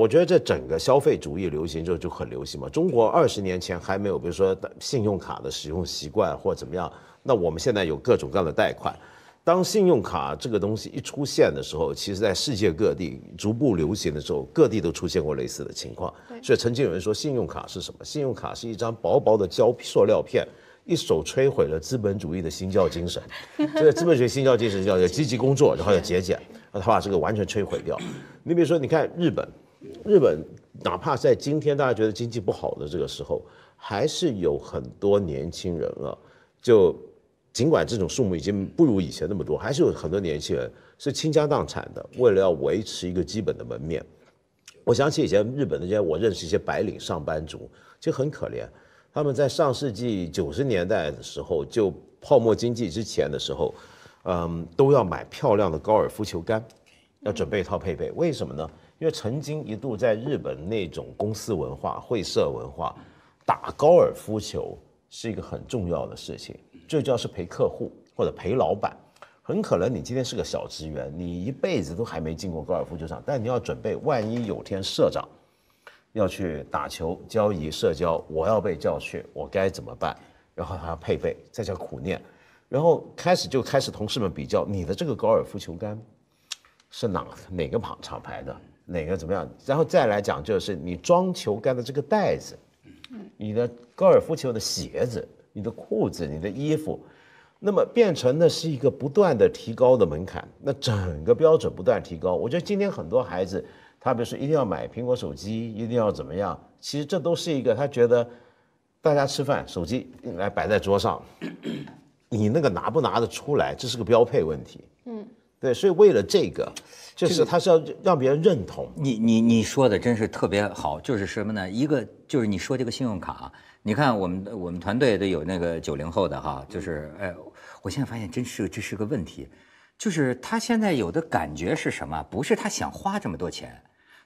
我觉得这整个消费主义流行之后就很流行嘛。中国二十年前还没有，比如说信用卡的使用习惯或怎么样，那我们现在有各种各样的贷款。当信用卡这个东西一出现的时候，其实在世界各地逐步流行的时候，各地都出现过类似的情况。所以曾经有人说，信用卡是什么？信用卡是一张薄薄的胶塑料片，一手摧毁了资本主义的新教精神。这个资本主义新教精神叫要积极工作，然后要节俭，他把这个完全摧毁掉。你比如说，你看日本，日本哪怕在今天大家觉得经济不好的这个时候，还是有很多年轻人啊，就。尽管这种数目已经不如以前那么多，还是有很多年轻人是倾家荡产的，为了要维持一个基本的门面。我想起以前日本那些我认识一些白领上班族，就很可怜。他们在上世纪九十年代的时候，就泡沫经济之前的时候，嗯，都要买漂亮的高尔夫球杆，要准备一套配备。为什么呢？因为曾经一度在日本那种公司文化、会社文化，打高尔夫球是一个很重要的事情。最重要是陪客户或者陪老板，很可能你今天是个小职员，你一辈子都还没进过高尔夫球场，但你要准备，万一有天社长要去打球、交易、社交，我要被叫去，我该怎么办？然后还要配备，再叫苦练，然后开始就开始同事们比较你的这个高尔夫球杆是哪哪个厂厂牌的，哪个怎么样？然后再来讲就是你装球杆的这个袋子，你的高尔夫球的鞋子。你的裤子、你的衣服，那么变成的是一个不断的提高的门槛，那整个标准不断提高。我觉得今天很多孩子，他比如说一定要买苹果手机，一定要怎么样，其实这都是一个他觉得，大家吃饭手机来摆在桌上，你那个拿不拿得出来，这是个标配问题。嗯，对，所以为了这个，就是他是要让别人认同你。你你说的真是特别好，就是什么呢？一个就是你说这个信用卡。你看，我们我们团队的有那个九零后的哈，就是哎，我现在发现真是这是个问题，就是他现在有的感觉是什么？不是他想花这么多钱，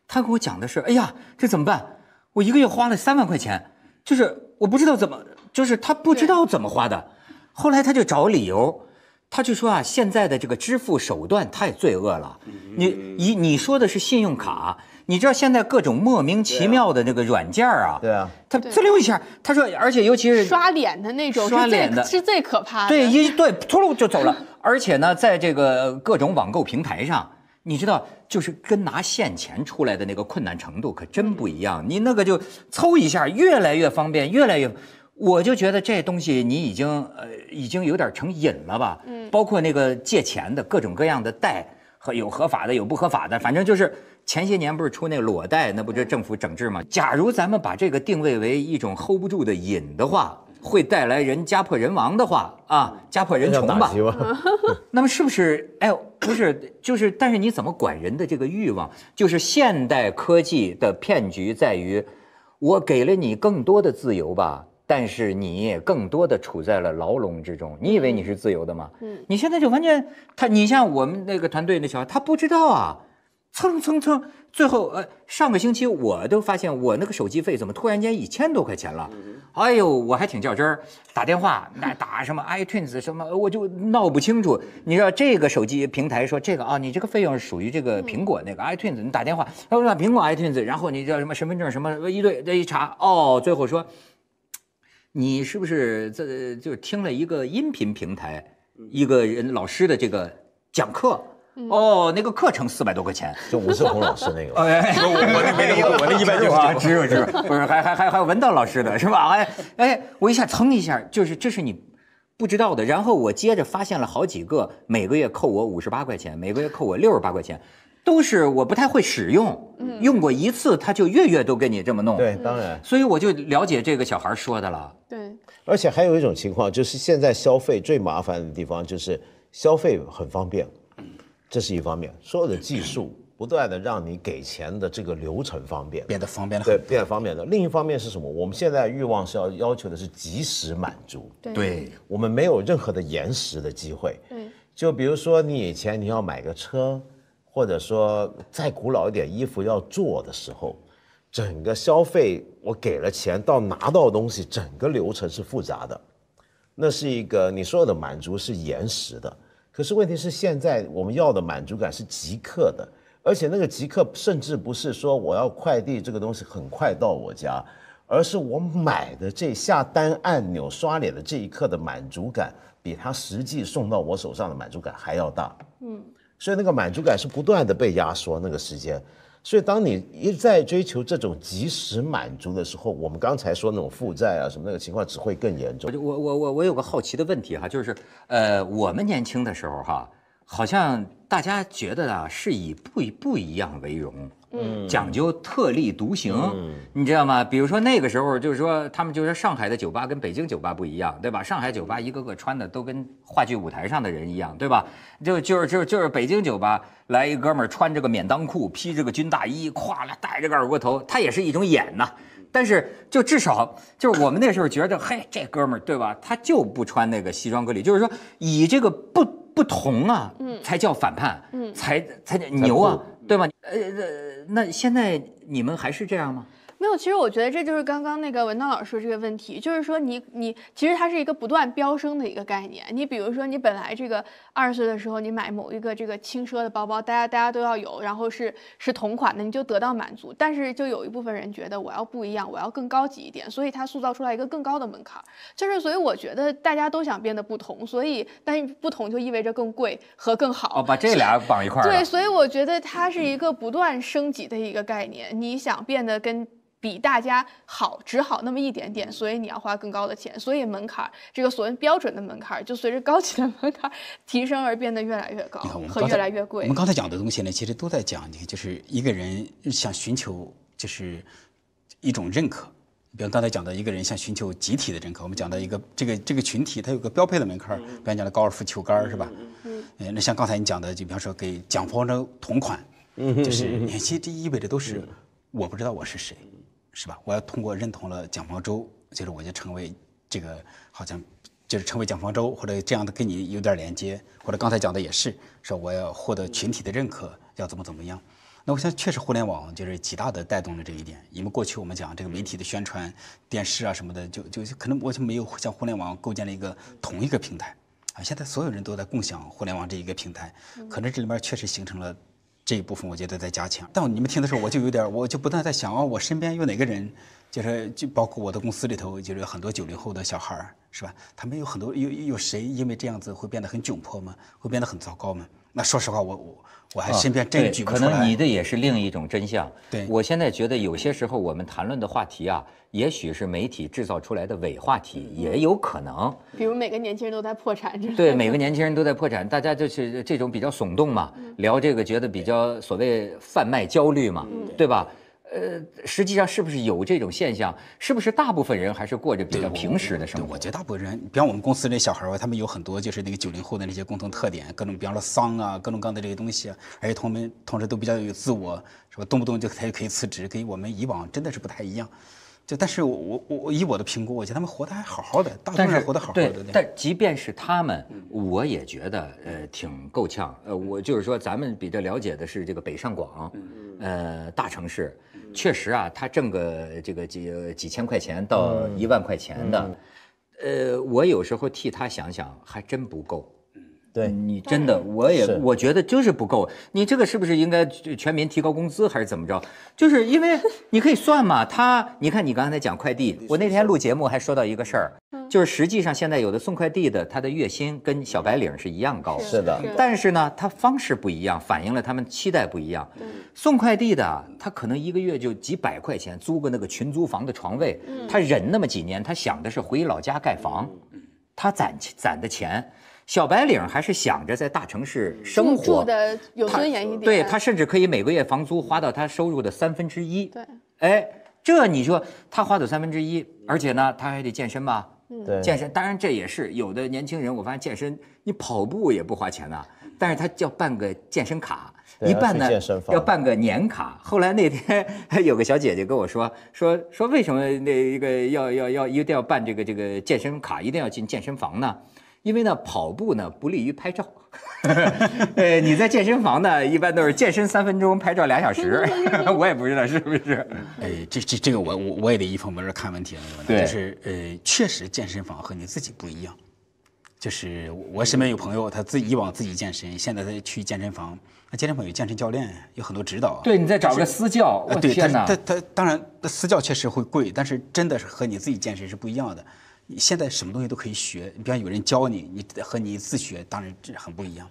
他跟我讲的是，哎呀，这怎么办？我一个月花了三万块钱，就是我不知道怎么，就是他不知道怎么花的。后来他就找理由，他就说啊，现在的这个支付手段太罪恶了。你你你说的是信用卡。你知道现在各种莫名其妙的那个软件啊？对啊，他滋溜一下，他说，而且尤其是刷脸的那种，刷脸的是最可怕的。对，一对突噜就走了。而且呢，在这个各种网购平台上，你知道，就是跟拿现钱出来的那个困难程度可真不一样。你那个就凑一下，越来越方便，越来越，我就觉得这东西你已经呃已经有点成瘾了吧？嗯，包括那个借钱的各种各样的贷，和有合法的，有不合法的，反正就是。前些年不是出那个裸贷，那不就政府整治吗？假如咱们把这个定位为一种 hold 不住的瘾的话，会带来人家破人亡的话啊，家破人穷吧？那么是不是？哎，不是，就是，但是你怎么管人的这个欲望？就是现代科技的骗局在于，我给了你更多的自由吧，但是你也更多的处在了牢笼之中。你以为你是自由的吗？嗯，你现在就完全他，你像我们那个团队那小孩，他不知道啊。蹭蹭蹭，最后呃，上个星期我都发现我那个手机费怎么突然间一千多块钱了？哎呦，我还挺较真儿，打电话那打什么 iTunes 什么，我就闹不清楚。你知道这个手机平台说这个啊，你这个费用是属于这个苹果那个 iTunes，你打电话，他说苹果 iTunes，然后你叫什么身份证什么一对，这一查哦，最后说你是不是这就听了一个音频平台一个人老师的这个讲课？哦，那个课程四百多块钱，就吴世红老师那个。哎，我 我那没有，我那一百九啊，只有只有，不是还还还还有文道老师的是吧？哎哎，我一下蹭一下，就是这是你不知道的。然后我接着发现了好几个，每个月扣我五十八块钱，每个月扣我六十八块钱，都是我不太会使用，用过一次他就月月都给你这么弄。对，当然。所以我就了解这个小孩说的了。对。而且还有一种情况，就是现在消费最麻烦的地方就是消费很方便。这是一方面，所有的技术不断的让你给钱的这个流程方便，变得方便了，对，变得方便了。另一方面是什么？我们现在欲望是要要求的是及时满足，对，我们没有任何的延时的机会。对，就比如说你以前你要买个车，或者说再古老一点衣服要做的时候，整个消费我给了钱到拿到东西，整个流程是复杂的，那是一个你所有的满足是延时的。可是问题是，现在我们要的满足感是即刻的，而且那个即刻甚至不是说我要快递这个东西很快到我家，而是我买的这下单按钮刷脸的这一刻的满足感，比它实际送到我手上的满足感还要大。嗯，所以那个满足感是不断的被压缩那个时间。所以，当你一再追求这种及时满足的时候，我们刚才说那种负债啊什么那个情况只会更严重我。我我我我有个好奇的问题哈，就是呃，我们年轻的时候哈，好像大家觉得啊是以不不一样为荣，嗯，讲究特立独行，你知道吗？比如说那个时候，就是说他们就说上海的酒吧跟北京酒吧不一样，对吧？上海酒吧一个个穿的都跟话剧舞台上的人一样，对吧？就就是就是就是北京酒吧来一哥们儿穿着个免裆裤，披着个军大衣，咵了戴着个二锅头，他也是一种演呐。但是就至少就是我们那时候觉得，嘿，这哥们儿对吧？他就不穿那个西装革履，就是说以这个不不同啊，才叫反叛，才才牛啊，对吧？呃，那现在你们还是这样吗？没有，其实我觉得这就是刚刚那个文道老师说这个问题，就是说你你其实它是一个不断飙升的一个概念。你比如说你本来这个二十岁的时候你买某一个这个轻奢的包包，大家大家都要有，然后是是同款的，你就得到满足。但是就有一部分人觉得我要不一样，我要更高级一点，所以他塑造出来一个更高的门槛儿。就是所以我觉得大家都想变得不同，所以但是不同就意味着更贵和更好。哦，把这俩绑一块儿。对，所以我觉得它是一个不断升级的一个概念。你想变得跟比大家好，只好那么一点点，所以你要花更高的钱，所以门槛儿这个所谓标准的门槛儿，就随着高级的门槛提升而变得越来越高和越来越贵我们。刚才讲的东西呢，其实都在讲，你就是一个人想寻求就是一种认可。比方刚才讲的，一个人想寻求集体的认可，我们讲到一个这个这个群体，它有个标配的门槛儿，比方讲的高尔夫球杆是吧？嗯，那像刚才你讲的，就比方说给蒋方舟同款，就是你看其实这意味着都是我不知道我是谁，是吧？我要通过认同了蒋方舟，就是我就成为这个好像就是成为蒋方舟或者这样的跟你有点连接，或者刚才讲的也是说我要获得群体的认可，要怎么怎么样。那我想确实互联网就是极大的带动了这一点，因为过去我们讲这个媒体的宣传、电视啊什么的，就就可能我就没有像互联网构建了一个同一个平台啊。现在所有人都在共享互联网这一个平台，可能这里面确实形成了这一部分，我觉得在加强。但你们听的时候，我就有点，我就不断在想啊，我身边有哪个人，就是就包括我的公司里头，就是有很多九零后的小孩儿，是吧？他们有很多有有谁因为这样子会变得很窘迫吗？会变得很糟糕吗？那说实话，我我我还身边真对可举不出来。能你的也是另一种真相。对我现在觉得有些时候我们谈论的话题啊，也许是媒体制造出来的伪话题，也有可能。比如每个年轻人都在破产之类的。对，每个年轻人都在破产，大家就是这种比较耸动嘛，聊这个觉得比较所谓贩卖焦虑嘛，对吧？呃，实际上是不是有这种现象？是不是大部分人还是过着比较平时的生对，活我？觉得大部分人，比方我们公司那小孩儿啊，他们有很多就是那个九零后的那些共同特点，各种比方说丧啊，各种各样的这些东西啊，而且同们同时都比较有自我，是吧？动不动就他就可以辞职，跟我们以往真的是不太一样。就但是我我以我的评估，我觉得他们活得还好好的，大部分但是人活得好好对的。，但即便是他们，我也觉得呃挺够呛。呃，我就是说，咱们比较了解的是这个北上广，呃大城市，确实啊，他挣个这个几几千块钱到一万块钱的，呃，我有时候替他想想，还真不够。对你真的，我也我觉得就是不够。你这个是不是应该全民提高工资，还是怎么着？就是因为 你可以算嘛，他你看你刚才讲快递，我那天录节目还说到一个事儿，就是实际上现在有的送快递的，他的月薪跟小白领是一样高，是的但是呢，他方式不一样，反映了他们期待不一样。送快递的，他可能一个月就几百块钱租个那个群租房的床位，他忍那么几年，他想的是回老家盖房，他攒钱攒的钱。小白领还是想着在大城市生活，住住的有尊严一点。对他甚至可以每个月房租花到他收入的三分之一。对，哎，这你说他花走三分之一，而且呢，他还得健身吧？对健身，当然这也是有的年轻人，我发现健身你跑步也不花钱呐，但是他要办个健身卡，一办呢要办个年卡。后来那天 有个小姐姐跟我说说说为什么那一个要要要一定要办这个这个健身卡，一定要进健身房呢？因为呢，跑步呢不利于拍照。呃，你在健身房呢，一般都是健身三分钟，拍照俩小时。我也不知道是不是。呃，这这这个我我我也得一方面看问题了，对就是呃，确实健身房和你自己不一样。就是我身边有朋友，他自己以往自己健身，现在他去健身房，那健身房有健身教练，有很多指导。对你再找个私教，我呃，天哪！他他他当然私教确实会贵，但是真的是和你自己健身是不一样的。你现在什么东西都可以学，你比方有人教你，你和你自学当然这很不一样。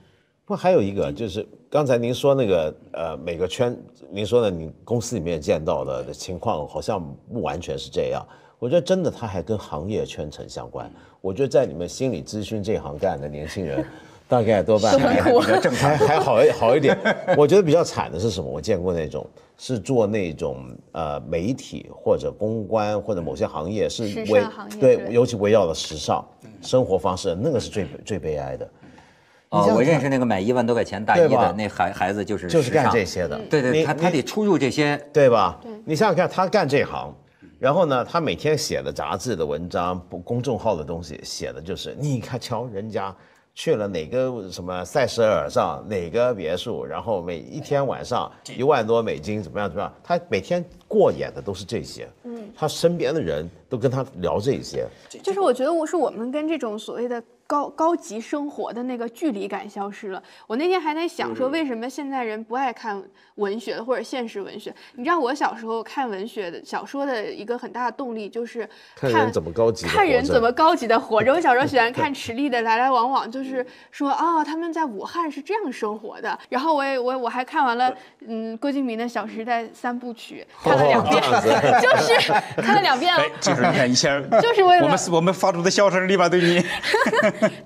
不，还有一个就是刚才您说那个呃，每个圈，您说的你公司里面见到的情况好像不完全是这样。我觉得真的，它还跟行业圈层相关。我觉得在你们心理咨询这行干的年轻人，大概多半还还比较正还还好一好一点。我觉得比较惨的是什么？我见过那种是做那种呃媒体或者公关或者某些行业是时围尚行业对对，尤其围绕了时尚生活方式，那个是最最悲哀的。哦，我认识那个买一万多块钱大衣的那孩孩子就是就是干这些的。对对，你他他得出入这些。对吧？你想想看，他干这行，然后呢，他每天写的杂志的文章、不公众号的东西，写的就是你看瞧人家去了哪个什么塞舌尔上哪个别墅，然后每一天晚上一万多美金怎么样怎么样，他每天过眼的都是这些。嗯，他身边的人都跟他聊这些。就是我觉得我是我们跟这种所谓的高高级生活的那个距离感消失了。我那天还在想说，为什么现在人不爱看文学或者现实文学？你知道我小时候看文学的小说的一个很大的动力就是看人怎么高级看人怎么高级的活着。我小时候喜欢 看池莉的《来来往往》，就是说啊、他们在武汉是这样生活的。然后我也我我还看完了嗯郭敬明的《小时代》三部曲，看了两遍，就是看了两遍了。哎，就是你看一下，就是为了我们我们发出的笑声立马对你。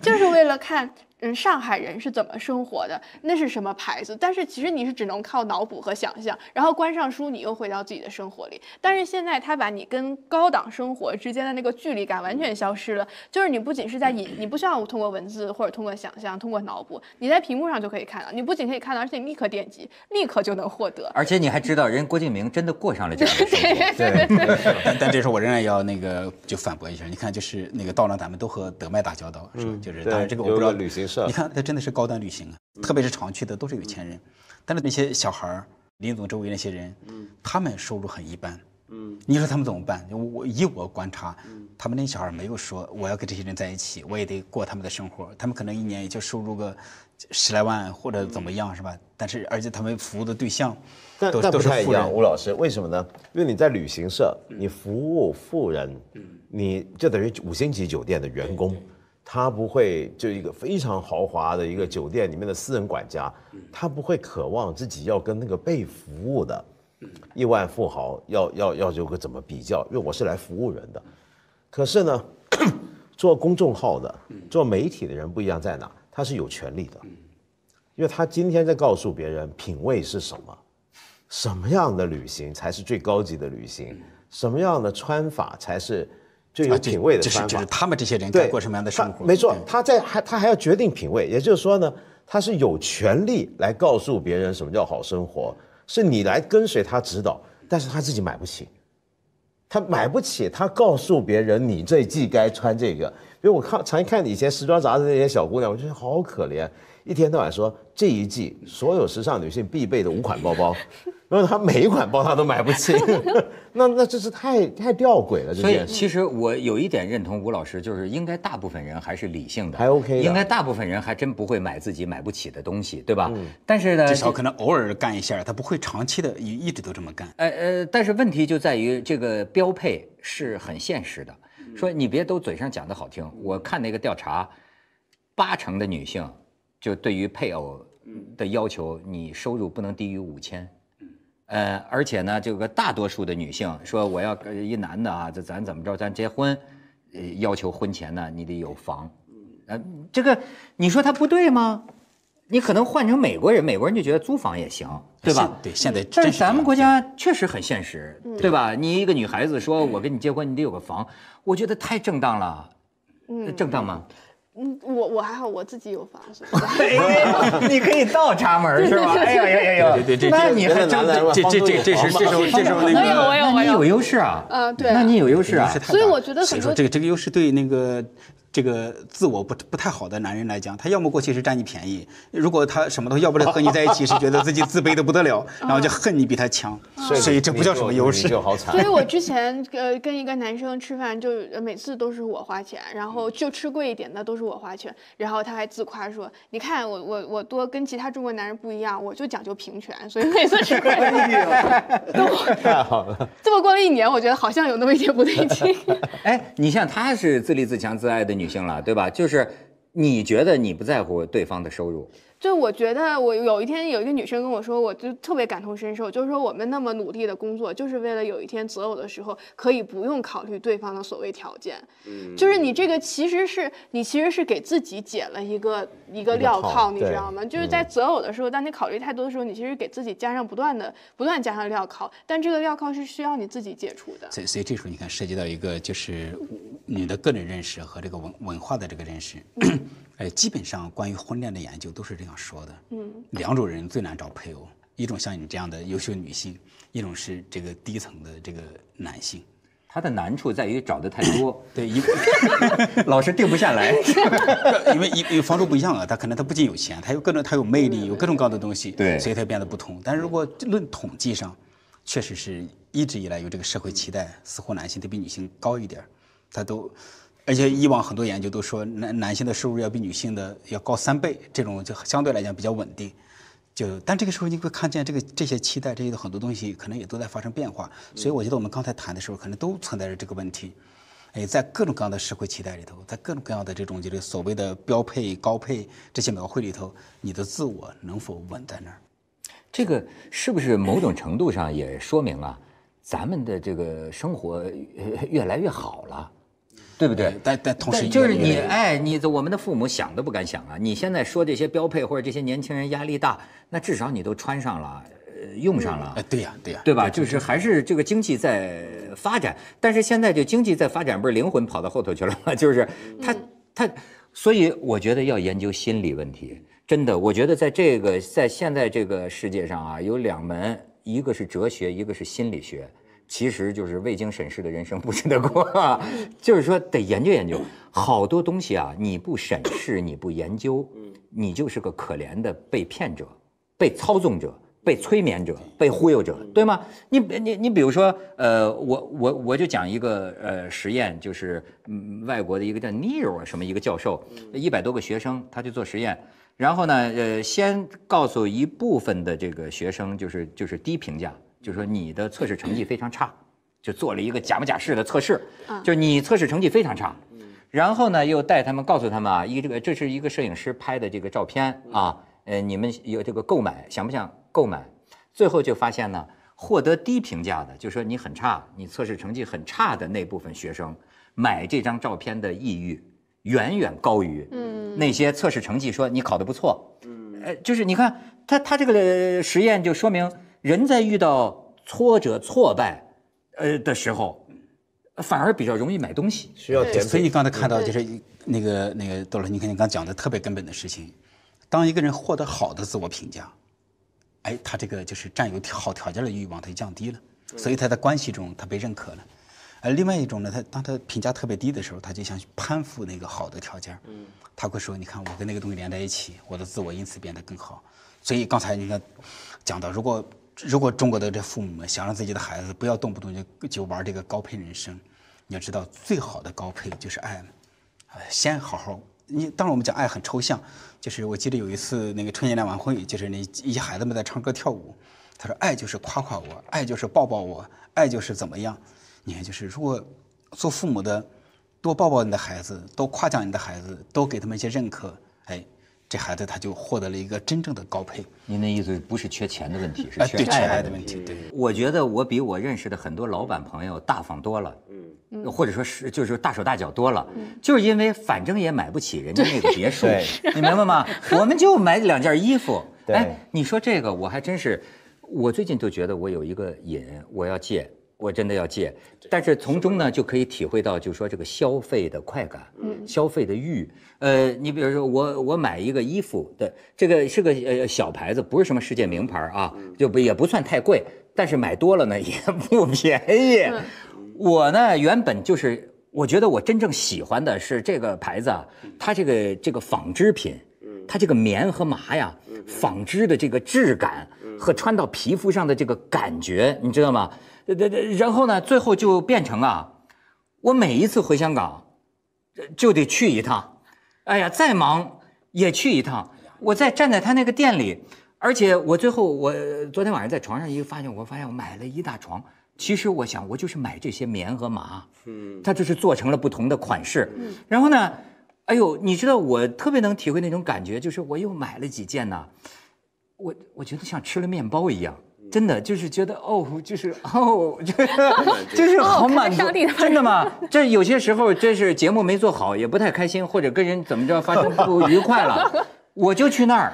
就是为了看，嗯，上海人是怎么生活的，那是什么牌子？但是其实你是只能靠脑补和想象，然后关上书，你又回到自己的生活里。但是现在他把你跟高档生活之间的那个距离感完全消失了，就是你不仅是在引，你不需要通过文字或者通过想象、通过脑补，你在屏幕上就可以看到，你不仅可以看到，而且你立刻点击，立刻就能获得。而且你还知道，人郭敬明真的过上了这样的生活。对，但但这时候我仍然要那个就反驳一下，你看就是那个道长，咱们都和德麦打交道，是吧？就是当然这个我不知道旅行社你看这真的是高端旅行啊，特别是常去的都是有钱人，但是那些小孩儿，林总周围那些人，他们收入很一般。嗯，你说他们怎么办？我我以我观察，他们那些小孩儿没有说我要跟这些人在一起，我也得过他们的生活。他们可能一年也就收入个十来万或者怎么样，是吧？但是而且他们服务的对象但但不太一样，人。吴老师，为什么呢？因为你在旅行社，你服务富人，你就等于五星级酒店的员工，他不会就一个非常豪华的一个酒店里面的私人管家，他不会渴望自己要跟那个被服务的亿万富豪要要要有个怎么比较？因为我是来服务人的，可是呢，做公众号的、做媒体的人不一样在哪？他是有权利的，因为他今天在告诉别人品味是什么。什么样的旅行才是最高级的旅行？什么样的穿法才是最有品味的就是？就是他们这些人该对，过什么样的生活？没错，他在还他还要决定品味，也就是说呢，他是有权利来告诉别人什么叫好生活，是你来跟随他指导，但是他自己买不起，他买不起，他告诉别人你这季该穿这个。因为我看常看以前时装杂志那些小姑娘，我觉得好可怜，一天到晚说这一季所有时尚女性必备的五款包包，然后她每一款包她都买不起，那那这是太太吊诡了，这所以。其实我有一点认同吴老师，就是应该大部分人还是理性的，还 OK 应该大部分人还真不会买自己买不起的东西，对吧？但是呢，至少可能偶尔干一下，他不会长期的一一直都这么干。呃呃，但是问题就在于这个标配是很现实的。说你别都嘴上讲的好听，我看那个调查，八成的女性就对于配偶的要求，你收入不能低于五千。呃，而且呢，这个大多数的女性说，我要呃一男的啊，这咱怎么着，咱结婚，呃，要求婚前呢，你得有房。呃，这个你说他不对吗？你可能换成美国人，美国人就觉得租房也行，对吧？对，现在但是咱们国家确实很现实，对吧？你一个女孩子说，我跟你结婚，你得有个房，我觉得太正当了。嗯，正当吗？嗯，我我还好，我自己有房子。哎你可以倒插门是吧？哎呀呀呀呀！对对对那你还真这这这这是这时候这时候那我有我，有我有那你有优势啊。啊对啊那你有优势啊所以我觉得很多这个这个优势对那个这个自我不不太好的男人来讲，他要么过去是占你便宜，如果他什么都要不了和你在一起，是觉得自己自卑的不得了，然后就恨你比他强，所以这不叫什么优势。就好惨所以。我之前呃跟一个男生吃饭，就呃每次都是我花钱，然后就吃贵一点的都是我花钱，然后他还自夸说，你看我 我我多跟其他中国男人不一样，我就讲究平权，所以每次吃贵。太好了，这么过了一年，我觉得好像有那么一点不对劲。哎，你像他是自立自强自爱的女性了，对吧？就是你觉得你不在乎对方的收入，就我觉得，我有一天有一个女生跟我说，我就特别感同身受，就是说我们那么努力的工作，就是为了有一天择偶的时候可以不用考虑对方的所谓条件。嗯，就是你这个其实是你其实是给自己解了一个一个镣铐，你知道吗？就是在择偶的时候，当你考虑太多的时候，你其实给自己加上不断的不断加上镣铐，但这个镣铐是需要你自己解除的。所以，所以这时候你看，涉及到一个就是你的个人认识和这个文文化的这个认识，哎，基本上关于婚恋的研究都是这样说的。嗯，两种人最难找配偶，一种像你这样的优秀女性，一种是这个低层的这个男性。他的难处在于找的太多，对，一 老是定不下来。因为因为房主不一样啊，他可能他不仅有钱，他有各种他有魅力，有各种各样的东西，对所以他变得不同。但是如果论统计上，确实是一直以来有这个社会期待，似乎男性得比女性高一点儿，他都，而且以往很多研究都说男男性的收入要比女性的要高三倍，这种就相对来讲比较稳定。就但这个时候你会看见这个这些期待，这些很多东西可能也都在发生变化，所以我觉得我们刚才谈的时候，可能都存在着这个问题。哎，在各种各样的社会期待里头，在各种各样的这种就是所谓的标配、高配这些描绘里头，你的自我能否稳在那儿？这个是不是某种程度上也说明啊，咱们的这个生活呃越来越好了，对不对？但但同时但就是你哎，你我们的父母想都不敢想啊！你现在说这些标配或者这些年轻人压力大，那至少你都穿上了，呃，用上了哎，，对呀对呀，对吧？就是还是这个经济在发展，但是现在这经济在发展，不是灵魂跑到后头去了吗？就是他他，所以我觉得要研究心理问题。真的，我觉得在这个在现在这个世界上啊，有两门，一个是哲学，一个是心理学。其实就是未经审视的人生不值得过，啊就是说得研究研究。好多东西啊，你不审视，你不研究，你就是个可怜的被骗者、被操纵者、被催眠者、被忽悠者，对吗？你你你比如说，呃，我我我就讲一个呃实验，就是嗯外国的一个叫 Neil 啊什么一个教授，一百多个学生，他去做实验，然后呢，呃，先告诉一部分的这个学生，就是就是低评价，就是说你的测试成绩非常差，就做了一个假模假式的测试，就是你测试成绩非常差。然后呢，又带他们告诉他们啊，一个这个这是一个摄影师拍的这个照片啊，呃，你们有这个购买，想不想购买？最后就发现呢，获得低评价的，就说你很差，你测试成绩很差的那部分学生，买这张照片的意欲远远高于嗯那些测试成绩说你考得不错。嗯，呃，就是你看他他这个实验就说明，人在遇到挫折挫败，呃的时候，反而比较容易买东西。需要填补。所以刚才看到就是那个那个窦老师，你看你刚讲的特别根本的事情，当一个人获得好的自我评价，哎，他这个就是占有好条件的欲望他就降低了，所以他在关系中他被认可了。而另外一种呢，他当他评价特别低的时候，他就想去攀附那个好的条件，嗯他会说，你看我跟那个东西连在一起，我的自我因此变得更好。所以刚才你看讲到，如果如果中国的这父母们想让自己的孩子不要动不动就就玩这个高配人生，你要知道最好的高配就是爱，先好好。你当然我们讲爱很抽象，就是我记得有一次那个春节联欢晚会，就是那一些孩子们在唱歌跳舞，他说爱就是夸夸我，爱就是抱抱我，爱就是怎么样。你看，就是如果做父母的多抱抱你的孩子，多夸奖你的孩子，多给他们一些认可，哎，这孩子他就获得了一个真正的高配。您的意思不是缺钱的问题，是缺缺爱爱的问题。对。我觉得我比我认识的很多老板朋友大方多了，嗯，或者说是就是大手大脚多了，就是因为反正也买不起人家那个别墅，你明白吗？我们就买两件衣服。对哎，你说这个我还真是，我最近就觉得我有一个瘾，我要戒。我真的要戒，但是从中呢就可以体会到，就是说这个消费的快感，嗯消费的欲。呃，你比如说我我买一个衣服的，这个是个呃小牌子，不是什么世界名牌啊，就不也不算太贵，但是买多了呢也 不便宜。我呢原本就是我觉得我真正喜欢的是这个牌子啊，它这个这个纺织品，它这个棉和麻呀，纺织的这个质感和穿到皮肤上的这个感觉，你知道吗？呃呃呃然后呢，最后就变成啊，我每一次回香港，呃就得去一趟，哎呀，再忙也去一趟。我在站在他那个店里，而且我最后我昨天晚上在床上一发现，我发现我买了一大床。其实我想，我就是买这些棉和麻，嗯，它就是做成了不同的款式。嗯然后呢，哎呦，你知道我特别能体会那种感觉，就是我又买了几件呢，我我觉得像吃了面包一样。真的就是觉得哦，就是哦，就是就是好满足真的吗？这有些时候这是节目没做好，也不太开心，或者跟人怎么着发生不愉快了，我就去那儿，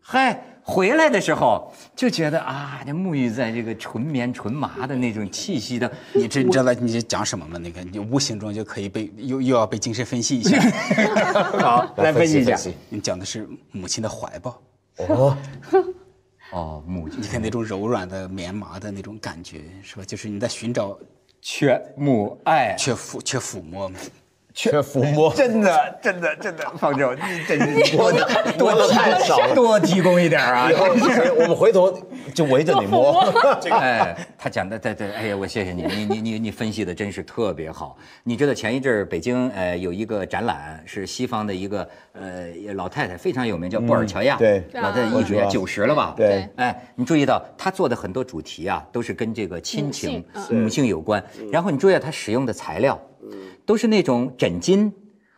嗨，回来的时候就觉得啊，这沐浴在这个纯棉纯麻的那种气息的，你知你知道你讲什么吗？那个你无形中就可以被又又要被精神分析一下。好，来分析一下。你讲的是母亲的怀抱，哦，哦，母亲你看那种柔软的棉麻的那种感觉，是吧？就是你在寻找缺母爱，缺抚缺抚摸嘛。缺抚摸，真的真的真的，方舟，你真是多摸的太少了。多提供一点啊以！后我们回头就围着你摸。哎，他讲的对对，哎呀，我谢谢你，你你你你分析的真是特别好。你知道前一阵儿北京呃有一个展览，是西方的一个呃老太太非常有名，叫布尔乔亚，对老太太艺术家九十了吧？对哎，你注意到她做的很多主题啊，都是跟这个亲情母、性母性有关。然后你注意到她使用的材料，都是那种枕巾，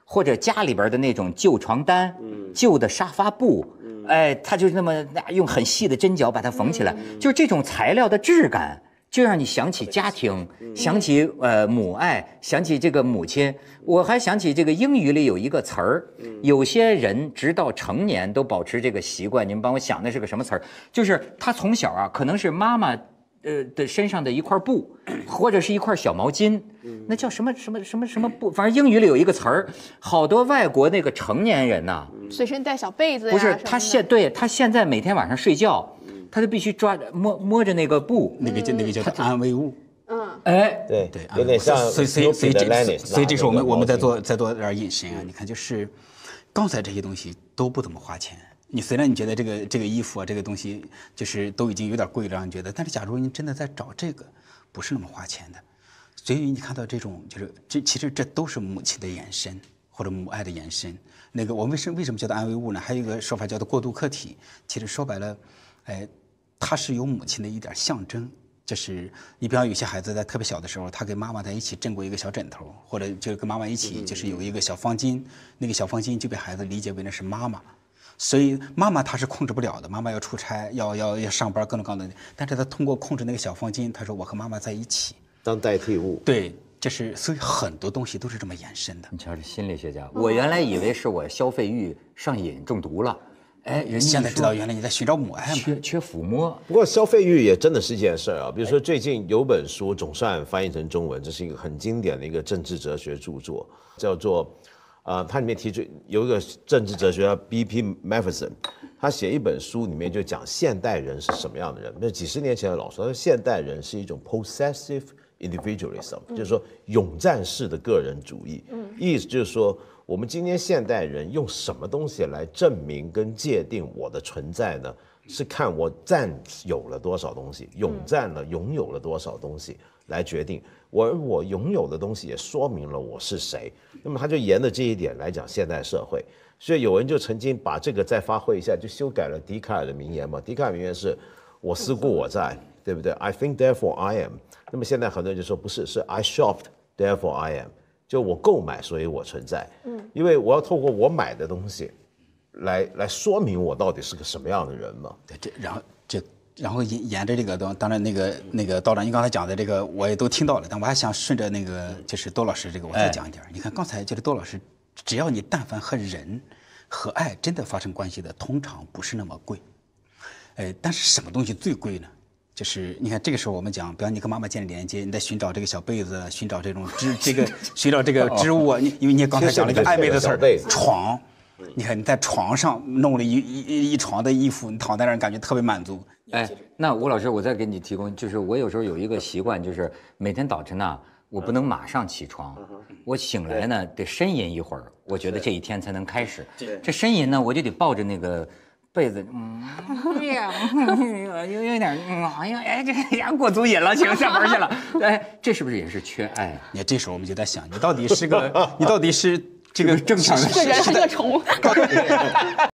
或者家里边的那种旧床单、旧的沙发布。哎，她就是那么用很细的针脚把它缝起来，就是这种材料的质感。就让你想起家庭，想起呃母爱，想起这个母亲。我还想起这个英语里有一个词儿，有些人直到成年都保持这个习惯。你们帮我想那是个什么词儿？就是他从小啊，可能是妈妈呃的身上的一块布，或者是一块小毛巾，那叫什么什么什么什么布？反正英语里有一个词儿，好多外国那个成年人呐、随身带小被子呀，不是他现对他现在每天晚上睡觉，他就必须抓着摸摸着那个布，那个叫那个叫做安慰物。嗯，哎，对对，有点像所以所以所以所以这是我们我们在做在做点隐身啊。你看，就是刚才这些东西都不怎么花钱。你虽然你觉得这个这个衣服啊，这个东西就是都已经有点贵了，让你觉得，但是假如你真的在找这个，不是那么花钱的。所以你看到这种，就是这其实这都是母亲的延伸或者母爱的延伸。那个我们为什为什么叫做安慰物呢？还有一个说法叫做过渡客体。其实说白了，哎，它是有母亲的一点象征。就是你比方有些孩子在特别小的时候，他跟妈妈在一起枕过一个小枕头，或者就跟妈妈一起就是有一个小方巾，那个小方巾就被孩子理解为那是妈妈。所以妈妈她是控制不了的，妈妈要出差，要要要上班，各种各样的。但是她通过控制那个小方巾，她说我和妈妈在一起。当代替物。对，这是所以很多东西都是这么延伸的。你瞧这心理学家，我原来以为是我消费欲上瘾中毒了，哎，人家现在知道原来你在寻找母爱嘛？缺缺抚摸，不过消费欲也真的是一件事儿啊。比如说最近有本书总算翻译成中文，这是一个很经典的一个政治哲学著作，叫做，呃，它里面提出有一个政治哲学家 B.P. Matheson，他写一本书里面就讲现代人是什么样的人。那几十年前的老说，说现代人是一种 possessive individualism，就是说拥占式的个人主义。嗯意思就是说，我们今天现代人用什么东西来证明跟界定我的存在呢？是看我占有了多少东西，拥占了、拥有了多少东西来决定。我而我拥有的东西也说明了我是谁。那么他就沿着这一点来讲现代社会。所以有人就曾经把这个再发挥一下，就修改了笛卡尔的名言嘛。笛卡尔名言是“我思故我在”，对不对？I think therefore I am。那么现在很多人就说不是，是 I shopped therefore I am，就我购买所以我存在。嗯，因为我要透过我买的东西，来来说明我到底是个什么样的人嘛。对，这然后这然后沿沿着这个当当然那个那个道长，你刚才讲的这个我也都听到了，但我还想顺着那个就是窦老师这个我再讲一点儿。你看刚才就是窦老师，只要你但凡和人和爱真的发生关系的，通常不是那么贵。哎，但是什么东西最贵呢？就是你看这个时候我们讲，比方你跟妈妈建立连接，你在寻找这个小被子，寻找这种织这个 寻找这个织物啊，你因为你刚才讲了一个暧昧的词儿床。你看你在床上弄了一一一一床的衣服，你躺在那儿感觉特别满足。哎，那吴老师，我再给你提供，就是我有时候有一个习惯，就是每天早晨呢、我不能马上起床，我醒来呢得呻吟一会儿，我觉得这一天才能开始。这呻吟呢，我就得抱着那个被子，嗯，哎呀，有有点，嗯，哎呀，哎，这呀过足瘾了，行，上班去了。哎，这是不是也是缺爱？你看这时候我们就在想，你到底是个，你到底是这个正常的这个人是个虫。